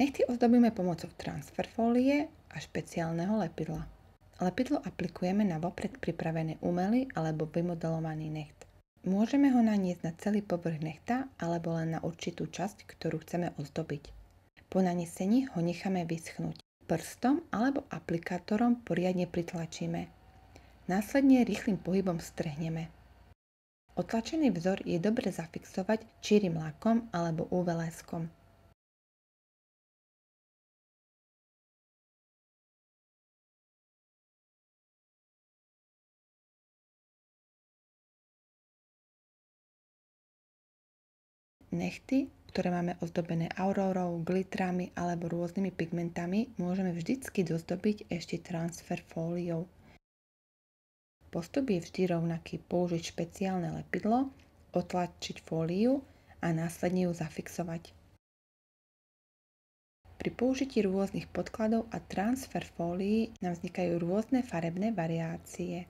Nechty ozdobíme pomocou transferfólie a špeciálneho lepidla. Lepidlo aplikujeme na vopred pripravený umelý alebo vymodelovaný necht. Môžeme ho naniesť na celý povrch nechta alebo len na určitú časť, ktorú chceme ozdobiť. Po nanesení ho necháme vyschnúť. Prstom alebo aplikátorom poriadne pritlačíme. Následne rýchlým pohybom strhneme. Otlačený vzor je dobre zafixovať čírym lakom alebo UV leskom. Nechty, ktoré máme ozdobené aurórou, glitrami alebo rôznymi pigmentami, môžeme vždycky dozdobiť ešte transfer fóliou. Postup je vždy rovnaký. Použiť špeciálne lepidlo, otlačiť fóliu a následne ju zafixovať. Pri použití rôznych podkladov a transfer fólií nám vznikajú rôzne farebné variácie.